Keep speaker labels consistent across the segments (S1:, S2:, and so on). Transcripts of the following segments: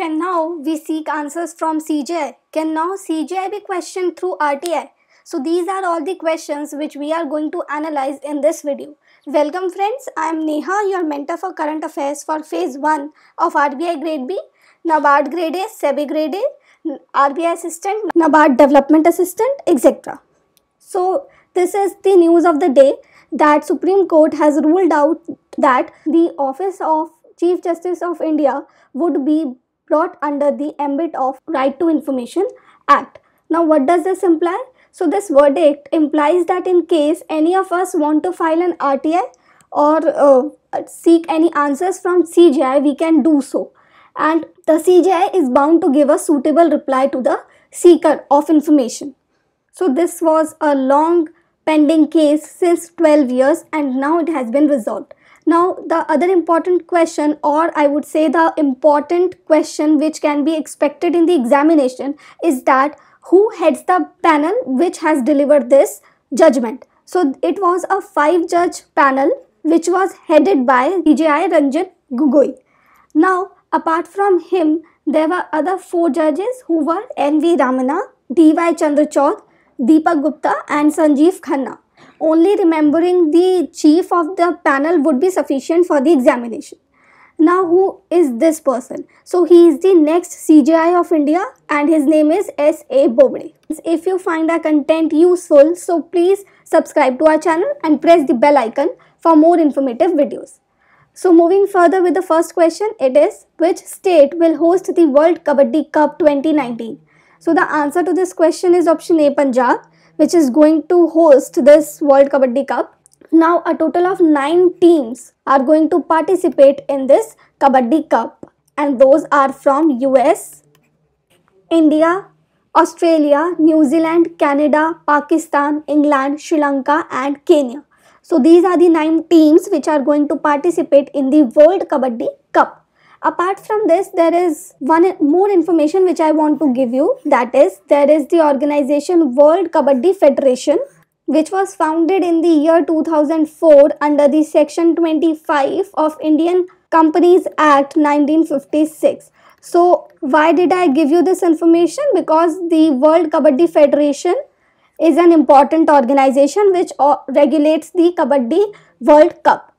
S1: Can now we seek answers from CJI? Can now CJI be questioned through RTI? So these are all the questions which we are going to analyze in this video. Welcome friends, I am Neha, your mentor for current affairs for phase 1 of RBI grade B, NABARD grade A, SEBI grade A, RBI assistant, NABARD development assistant, etc. So this is the news of the day that Supreme Court has ruled out that the office of Chief Justice of India would be brought under the ambit of Right to Information Act. Now what does this imply? So this verdict implies that in case any of us want to file an RTI or uh, seek any answers from CJI, we can do so. And the CJI is bound to give a suitable reply to the seeker of information. So this was a long pending case since 12 years and now it has been resolved. Now the other important question or I would say the important question which can be expected in the examination is that who heads the panel which has delivered this judgment. So it was a five judge panel which was headed by CJI Ranjan Gogoi. Now apart from him there were other four judges who were N.V. Ramana, D.Y. Chandrachud, Deepak Gupta and Sanjeev Khanna. Only remembering the chief of the panel would be sufficient for the examination. Now who is this person? So he is the next CJI of India and his name is S.A. Bobde. If you find our content useful, so please subscribe to our channel and press the bell icon for more informative videos. So moving further with the first question, it is which state will host the World Kabaddi Cup 2019? So the answer to this question is option A Punjab which is going to host this World Kabaddi Cup. Now a total of 9 teams are going to participate in this Kabaddi Cup and those are from US, India, Australia, New Zealand, Canada, Pakistan, England, Sri Lanka and Kenya. So these are the 9 teams which are going to participate in the World Kabaddi apart from this there is one more information which i want to give you. That is there is the organization world kabaddi federation which was founded in the year 2004 under the section 25 of indian companies act 1956 so why did i give you this information? Because the world kabaddi federation is an important organization which uh, regulates the kabaddi world cup.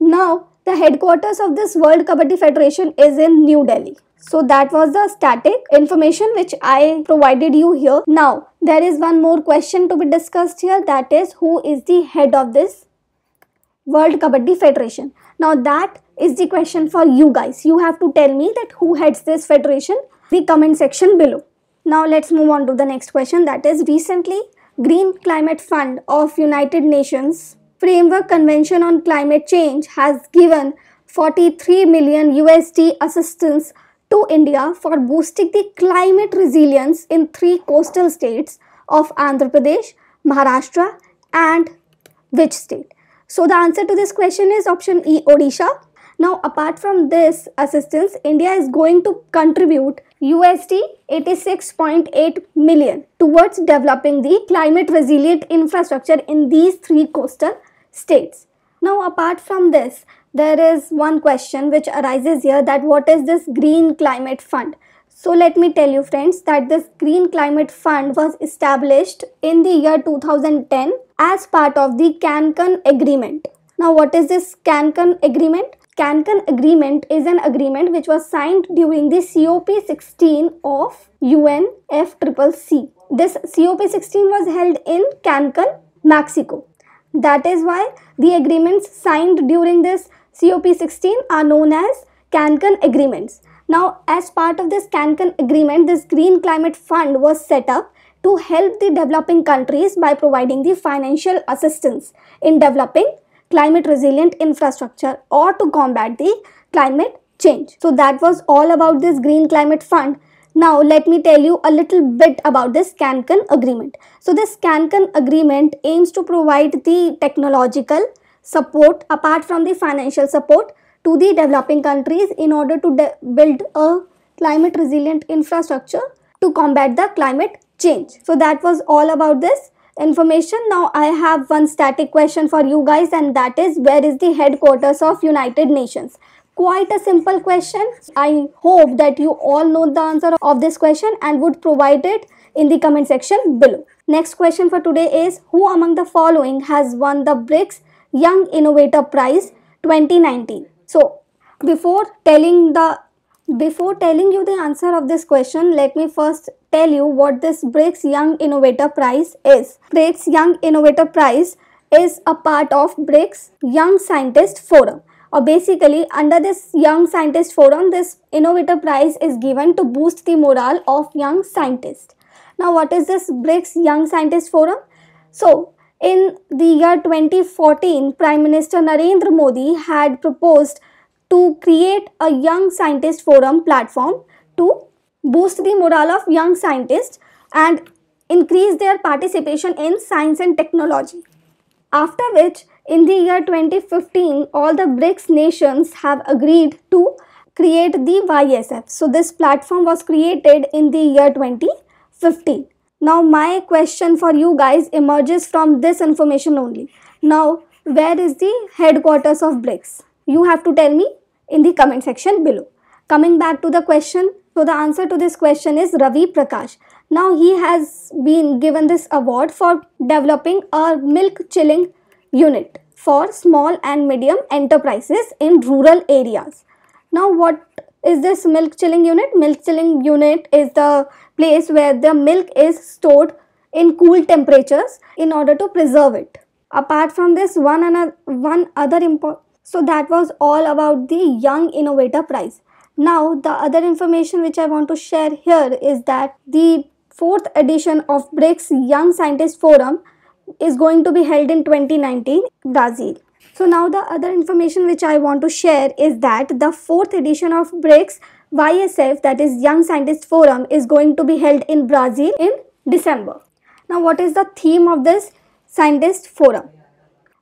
S1: Now the headquarters of this World Kabaddi Federation is in New Delhi. So that was the static information which I provided you here. Now there is one more question to be discussed here that is who is the head of this World Kabaddi Federation. Now that is the question for you guys. You have to tell me that who heads this federation the comment section below. Now let's move on to the next question that is recently Green Climate Fund of United Nations Framework Convention on Climate Change has given 43 million USD assistance to India for boosting the climate resilience in three coastal states of Andhra Pradesh, Maharashtra and which state? So the answer to this question is option E, Odisha. Now apart from this assistance, India is going to contribute USD 86.8 million towards developing the climate resilient infrastructure in these three coastal states. Now apart from this, there is one question which arises here that what is this Green Climate Fund? So let me tell you friends that this Green Climate Fund was established in the year 2010 as part of the Cancun Agreement. Now what is this Cancun Agreement? Cancun Agreement is an agreement which was signed during the COP16 of UNFCCC. This COP16 was held in Cancun, Mexico. That is why the agreements signed during this COP16 are known as Cancun Agreements. Now, as part of this Cancun Agreement, this Green Climate Fund was set up to help the developing countries by providing the financial assistance in developing climate resilient infrastructure or to combat the climate change. So that was all about this Green Climate Fund. Now let me tell you a little bit about this Cancun agreement. So this Cancun agreement aims to provide the technological support apart from the financial support to the developing countries in order to build a climate resilient infrastructure to combat the climate change. So that was all about this information. Now I have one static question for you guys and that is where is the headquarters of United Nations? Quite a simple question. I hope that you all know the answer of this question and would provide it in the comment section below. Next question for today is Who among the following has won the BRICS Young Innovator Prize 2019? So, before telling the before telling you the answer of this question, let me first tell you what this BRICS Young Innovator Prize is. BRICS Young Innovator Prize is a part of BRICS Young Scientist Forum. Or basically, under this Young Scientist Forum, this Innovator Prize is given to boost the morale of young scientists. Now, what is this BRICS Young Scientist Forum? So, in the year 2014, Prime Minister Narendra Modi had proposed to create a Young Scientist Forum platform to boost the morale of young scientists and increase their participation in science and technology. After which, in the year 2015, all the BRICS nations have agreed to create the YSF. So, this platform was created in the year 2015. Now, my question for you guys emerges from this information only. Now, where is the headquarters of BRICS? You have to tell me in the comment section below. Coming back to the question, so the answer to this question is Ravi Prakash. Now he has been given this award for developing a milk chilling unit for small and medium enterprises in rural areas. Now what is this milk chilling unit? Milk chilling unit is the place where the milk is stored in cool temperatures in order to preserve it. Apart from this, one, another, one other important so that was all about the Young Innovator Prize. Now the other information which I want to share here is that the fourth edition of BRICS Young Scientist Forum is going to be held in 2019 Brazil. So now the other information which I want to share is that the fourth edition of BRICS YSF that is Young Scientist Forum is going to be held in Brazil in December. Now what is the theme of this Scientist Forum?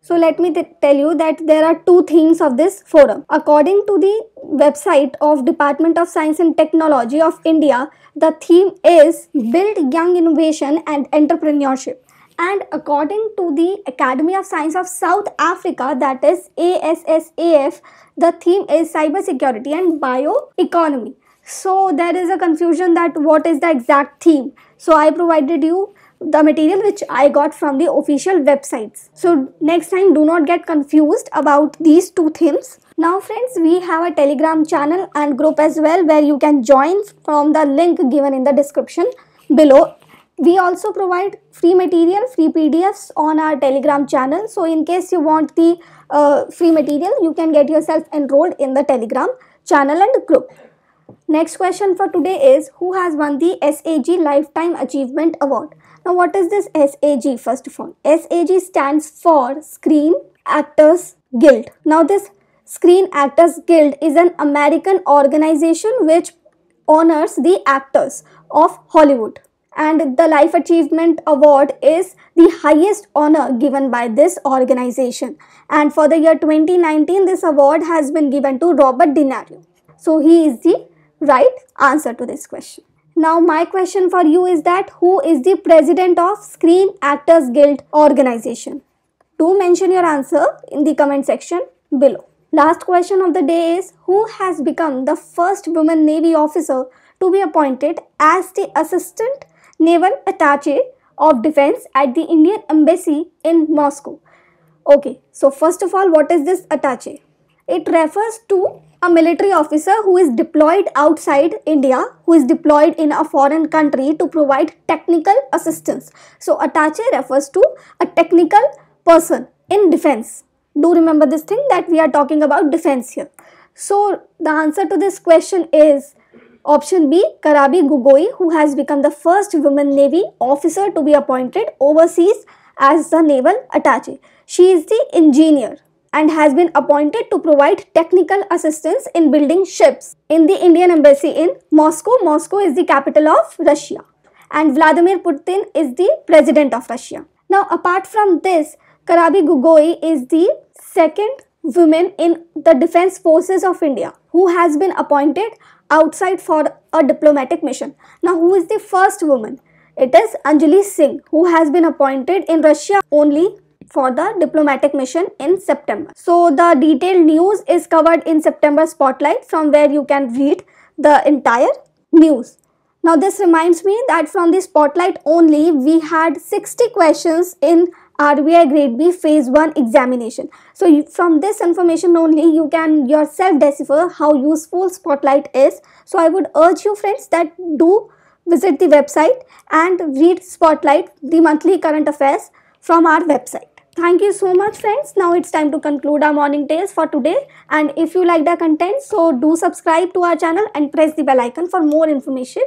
S1: So let me tell you that there are two themes of this forum. According to the website of Department of Science and Technology of India, the theme is Build Young Innovation and Entrepreneurship. And according to the Academy of Science of South Africa, that is ASSAF, the theme is Cybersecurity and Bioeconomy. So there is a confusion that what is the exact theme. So I provided you the material which I got from the official websites. So next time do not get confused about these two themes. Now friends we have a telegram channel and group as well where you can join from the link given in the description below. We also provide free material, free PDFs on our telegram channel. So in case you want the uh, free material you can get yourself enrolled in the telegram channel and group. Next question for today is who has won the SAG Lifetime Achievement Award? Now, what is this SAG first of all? SAG stands for Screen Actors Guild. Now, this Screen Actors Guild is an American organization which honors the actors of Hollywood. And the Life Achievement Award is the highest honor given by this organization. And for the year 2019, this award has been given to Robert De Niro. So, he is the right answer to this question. Now my question for you is that who is the president of Screen Actors Guild organization? Do mention your answer in the comment section below. Last question of the day is who has become the first woman Navy officer to be appointed as the Assistant Naval Attache of Defense at the Indian Embassy in Moscow? Okay, so first of all, what is this attache? It refers to a military officer who is deployed outside India, who is deployed in a foreign country to provide technical assistance. So, attache refers to a technical person in defense. Do remember this thing that we are talking about defense here. So, the answer to this question is option B, Karabi Gogoi, who has become the first woman Navy officer to be appointed overseas as the naval attache. She is the engineer and has been appointed to provide technical assistance in building ships in the Indian embassy in Moscow. Moscow is the capital of Russia and Vladimir Putin is the president of Russia. Now apart from this, Karabi Gogoi is the second woman in the defense forces of India who has been appointed outside for a diplomatic mission. Now who is the first woman? It is Anjali Singh who has been appointed in Russia only for the diplomatic mission in September. So the detailed news is covered in September Spotlight from where you can read the entire news. Now this reminds me that from the Spotlight only we had 60 questions in RBI grade B phase 1 examination. So you, from this information only you can yourself decipher how useful Spotlight is. So I would urge you friends that do visit the website and read Spotlight, the monthly current affairs from our website. Thank you so much friends. Now it's time to conclude our morning tales for today. And if you like the content, so do subscribe to our channel and press the bell icon for more information.